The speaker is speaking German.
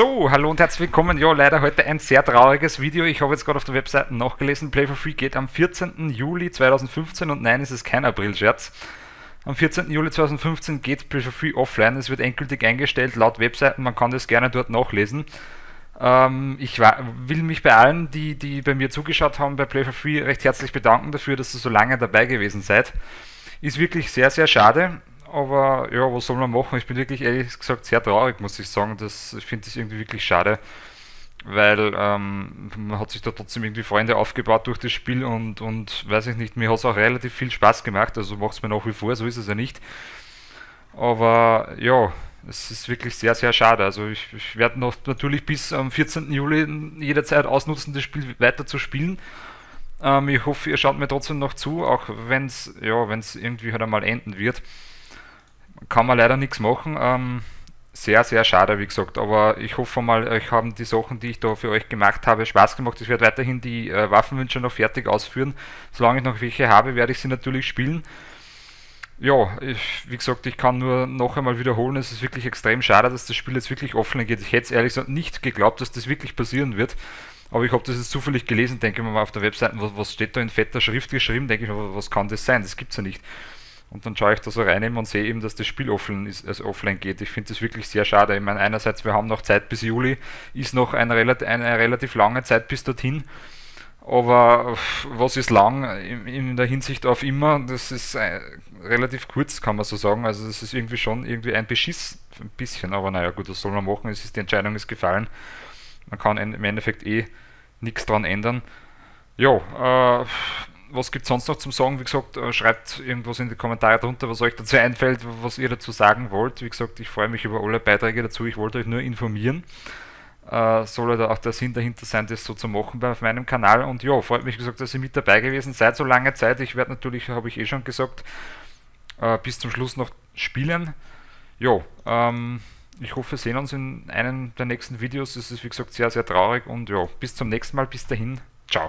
So, hallo und herzlich willkommen. Ja, leider heute ein sehr trauriges Video. Ich habe jetzt gerade auf der Webseite nachgelesen, Play for Free geht am 14. Juli 2015 und nein, es ist kein April-Scherz. Am 14. Juli 2015 geht Play for Free offline. Es wird endgültig eingestellt laut Webseiten. Man kann das gerne dort nachlesen. Ähm, ich will mich bei allen, die, die bei mir zugeschaut haben bei Play for Free, recht herzlich bedanken dafür, dass ihr so lange dabei gewesen seid. Ist wirklich sehr, sehr schade aber ja, was soll man machen? Ich bin wirklich ehrlich gesagt sehr traurig, muss ich sagen. Das, ich finde das irgendwie wirklich schade, weil ähm, man hat sich da trotzdem irgendwie Freunde aufgebaut durch das Spiel und, und weiß ich nicht, mir hat es auch relativ viel Spaß gemacht, also macht es mir nach wie vor, so ist es ja nicht. Aber ja, es ist wirklich sehr, sehr schade. Also ich, ich werde noch natürlich bis am 14. Juli jederzeit ausnutzen, das Spiel weiter zu spielen. Ähm, ich hoffe, ihr schaut mir trotzdem noch zu, auch wenn es ja, irgendwie halt einmal enden wird kann man leider nichts machen. Ähm, sehr, sehr schade, wie gesagt. Aber ich hoffe mal, euch haben die Sachen, die ich da für euch gemacht habe, Spaß gemacht. Ich werde weiterhin die äh, Waffenwünsche noch fertig ausführen. Solange ich noch welche habe, werde ich sie natürlich spielen. Ja, ich, wie gesagt, ich kann nur noch einmal wiederholen, es ist wirklich extrem schade, dass das Spiel jetzt wirklich offline geht. Ich hätte es ehrlich gesagt nicht geglaubt, dass das wirklich passieren wird. Aber ich habe das jetzt zufällig gelesen, denke mir mal auf der Webseite, was, was steht da in fetter Schrift geschrieben, denke ich mir, was kann das sein? Das gibt es ja nicht. Und dann schaue ich da so rein und sehe eben, dass das Spiel offline, ist, also offline geht. Ich finde das wirklich sehr schade. Ich meine, einerseits, wir haben noch Zeit bis Juli, ist noch eine, relativ, eine relativ lange Zeit bis dorthin. Aber was ist lang in, der Hinsicht auf immer? Das ist äh, relativ kurz, kann man so sagen. Also das ist irgendwie schon irgendwie ein Beschiss, ein bisschen. Aber naja, gut, was soll man machen? Es ist, die Entscheidung ist gefallen. Man kann im Endeffekt eh nichts dran ändern. Ja, äh, was gibt es sonst noch zum Sagen? Wie gesagt, äh, schreibt irgendwas in die Kommentare drunter, was euch dazu einfällt, was ihr dazu sagen wollt. Wie gesagt, ich freue mich über alle Beiträge dazu. Ich wollte euch nur informieren. Äh, soll da auch der Sinn dahinter sein, das so zu machen auf meinem Kanal. Und ja, freut mich gesagt, dass ihr mit dabei gewesen seid so lange Zeit. Ich werde natürlich, habe ich eh schon gesagt, äh, bis zum Schluss noch spielen. Ja, ähm, ich hoffe, wir sehen uns in einem der nächsten Videos. Es ist wie gesagt sehr, sehr traurig und ja, bis zum nächsten Mal. Bis dahin, ciao.